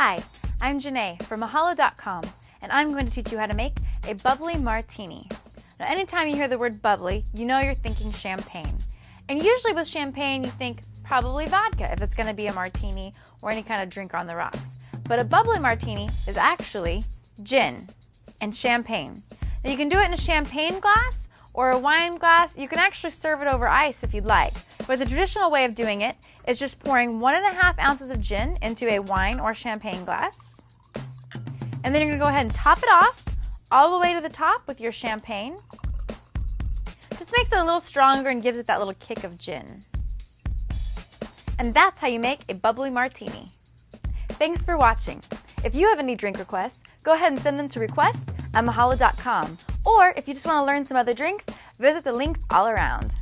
Hi, I'm Janae from Mahalo.com, and I'm going to teach you how to make a bubbly martini. Now, anytime you hear the word bubbly, you know you're thinking champagne. And usually with champagne, you think probably vodka if it's going to be a martini or any kind of drink on the rocks. But a bubbly martini is actually gin and champagne. Now, you can do it in a champagne glass or a wine glass. You can actually serve it over ice if you'd like. But the traditional way of doing it is just pouring one and a half ounces of gin into a wine or champagne glass. And then you're gonna go ahead and top it off all the way to the top with your champagne. Just makes it a little stronger and gives it that little kick of gin. And that's how you make a bubbly martini. Thanks for watching. If you have any drink requests, go ahead and send them to request at mahalo.com. Or if you just want to learn some other drinks, visit the links all around.